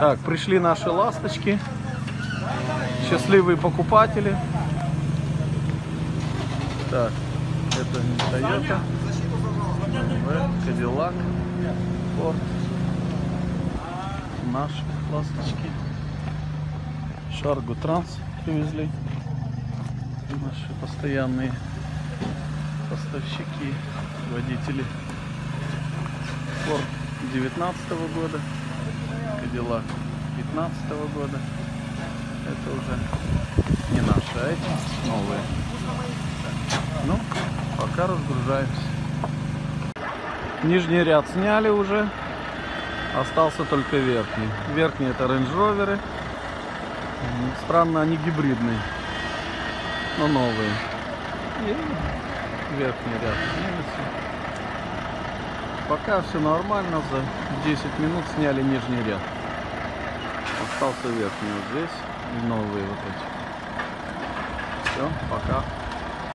Так, пришли наши ласточки. Счастливые покупатели. Так, это не Toyota. Cadillac, Ford. Наши ласточки. Шаргу Транс привезли. Наши постоянные поставщики, водители. Ford 19 года, Cadillac 15 года. Это уже не наши, а эти новые. Ну, пока разгружаемся. Нижний ряд сняли уже. Остался только верхний. Верхний это Range Rover. Странно, они гибридные. Но новые. И верхний ряд. Пока все нормально. За 10 минут сняли нижний ряд. Остался верхний вот здесь. Новые вот эти. Все, пока.